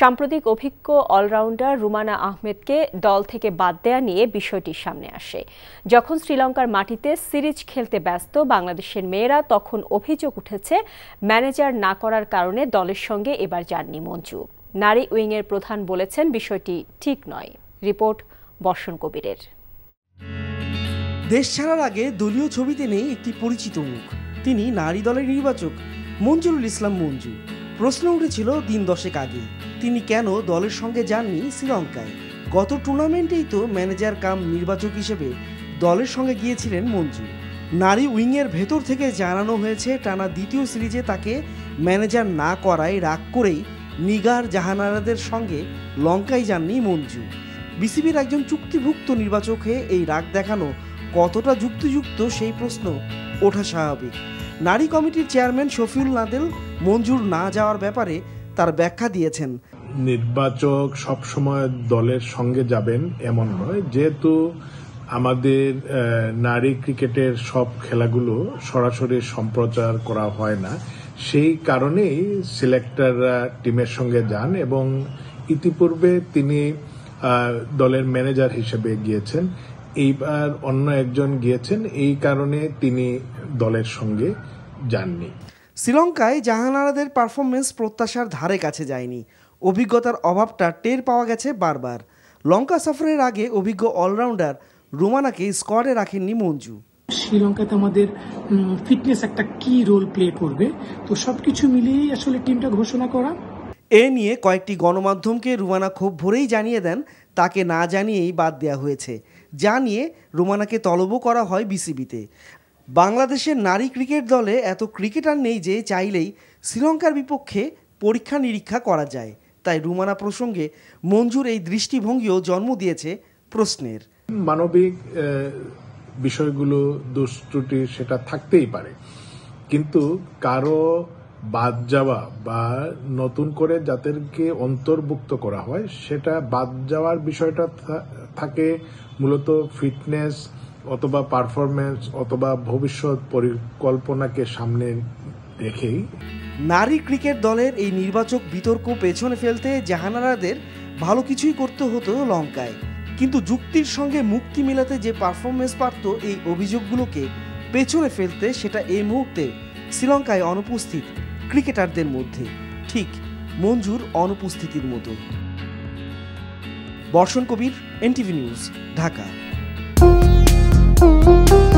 সাম্প্রতিক অভিজ্ঞ অলরাউন্ডার রুমানা আহমেদকে দল থেকে বাদ দেয়া নিয়ে বিষয়টি সামনে আসে। যখন শ্রীলঙ্কার মাটিতে সিরিজ খেলতে ব্যস্ত বাংলাদেশের মেয়েরা, তখন অভিযোগ উঠেছে ম্যানেজার না করার কারণে দলের সঙ্গে এবার যাননি মঞ্জু। নারী উইংয়ের প্রধান বলেছেন বিষয়টি ঠিক নয়। রিপোর্ট বর্ষণ কবিরের। দেশ ছাড়ার আগে দলীয় ছবিতে নেই একটি পরিচিত মুখ। তিনি নারী দলের নির্বাচক মঞ্জুরুল ইসলাম মঞ্জু। প্রশ্ন উঠেছিল দিন দশেক আগে। তিনি কেন দলের সঙ্গে যাননি শ্রীলঙ্কায়? গত টুর্নামেন্টেই তো ম্যানেজার কাম নির্বাচক হিসেবে দলের সঙ্গে গিয়েছিলেন মঞ্জু। নারী উইংয়ের ভেতর থেকে জানানো হয়েছে, টানা দ্বিতীয় সিরিজে তাকে ম্যানেজার না করায় রাগ করেই নিগার জাহানারাদের সঙ্গে লঙ্কায় যাননি মঞ্জু। বিসিবির একজন চুক্তিভুক্ত নির্বাচক এই রাগ দেখানো কতটা যুক্তিযুক্ত সেই প্রশ্ন ওঠা স্বাভাবিক। নারী কমিটির চেয়ারম্যান শফিউল নাদেল মঞ্জুর না যাওয়ার ব্যাপারে তার ব্যাখ্যা দিয়েছেন। নির্বাচক সবসময় দলের সঙ্গে যাবেন এমন নয়, যেহেতু আমাদের নারী ক্রিকেটের সব খেলাগুলো সরাসরি সম্প্রচার করা হয় না। সেই কারণেই সিলেক্টররা টিমের সঙ্গে যান এবং ইতিপূর্বে তিনি দলের ম্যানেজার হিসেবে গিয়েছেন। এইবার অন্য একজন গিয়েছেন, এই কারণে তিনি দলের সঙ্গে যাননি। শ্রীলঙ্কায় জাহানারাদের পারফরমেন্স প্রত্যাশার ধারে কাছে যায়নি। অভিজ্ঞতার অভাবটা টের পাওয়া গেছে বারবার। লঙ্কা সফরের আগে অভিজ্ঞ অলরাউন্ডার রুমানাকে স্কোয়াডে রাখেননি মঞ্জু। শ্রীলঙ্কাতে আমাদের ফিটনেস একটা কি রোল প্লে করবে। তো সবকিছু মিলিয়েই আসলে টিমটা ঘোষণা করা। এ নিয়ে কয়েকটি গণমাধ্যমকে রুমানা খুব ভোরেই জানিয়ে দেন তাকে না জানিয়েই বাদ দেওয়া হয়েছে। যা নিয়ে রুমানাকে তলবও করা হয় বিসিবিতে। বাংলাদেশের নারী ক্রিকেট দলে এত ক্রিকেটার নেই যে চাইলেই শ্রীলঙ্কার বিপক্ষে পরীক্ষা নিরীক্ষা করা যায়। তাই রুমানা প্রসঙ্গে মঞ্জুর এই দৃষ্টিভঙ্গিও জন্ম দিয়েছে প্রশ্নের। মানবিক বিষয়গুলো দুষ্টুটি সেটা থাকতেই পারে। কিন্তু কারও বাদ যাওয়া বা নতুন করে যাদেরকে অন্তর্ভুক্ত করা হয়, সেটা বাদ যাওয়ার বিষয়টা থাকে মূলত ফিটনেস অথবা পারফরমেন্স অথবা ভবিষ্যৎ পরিকল্পনাকে সামনে রেখেই। নারী ক্রিকেট দলের এই নির্বাচক বিতর্ক পেছনে ফেলতে জাহানারাদের ভালো কিছুই করতে হতো লঙ্কায়। কিন্তু যুক্তির সঙ্গে মুক্তি মেলাতে যে পারফরমেন্স পারত এই অভিযোগগুলোকে পেছনে ফেলতে সেটা এই মুহূর্তে শ্রীলঙ্কায় অনুপস্থিত ক্রিকেটারদের মধ্যে। ঠিক মঞ্জুর অনুপস্থিতির মতো। বর্ষণ Kabir, NTV news, Dhaka. Música